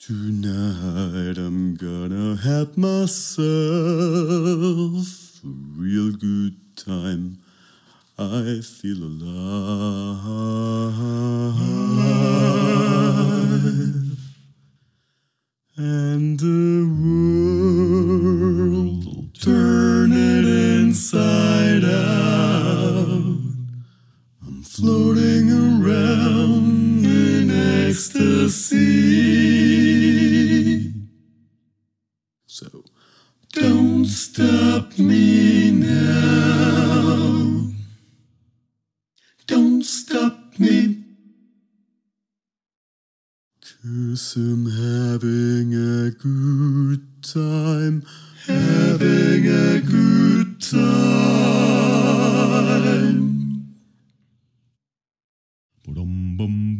Tonight I'm gonna have myself a real good time. I feel alive. And the world will turn it inside out. I'm floating around don't stop me now. Don't stop me. Cause I'm having a good time. Having a good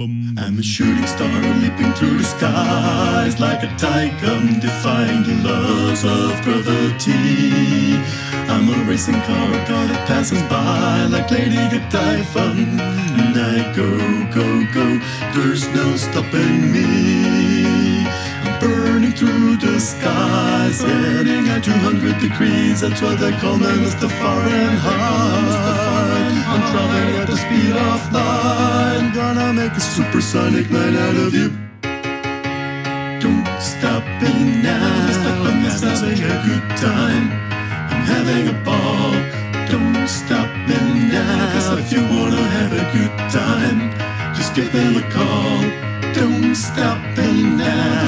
I'm a shooting star leaping through the skies like a tiger, defying the laws of gravity. I'm a racing car, car that passes by like Lady Godiva. And I go, go, go, there's no stopping me. I'm burning through the skies, getting at 200 degrees. That's what they call me, Mr. Fahrenheit. I'm traveling at the speed of light. Make a supersonic man out of you. Don't stop me now. I'm having a good time. I'm having a ball. Don't stop me now. If you wanna have a good time, just give them a call. Don't stop me now.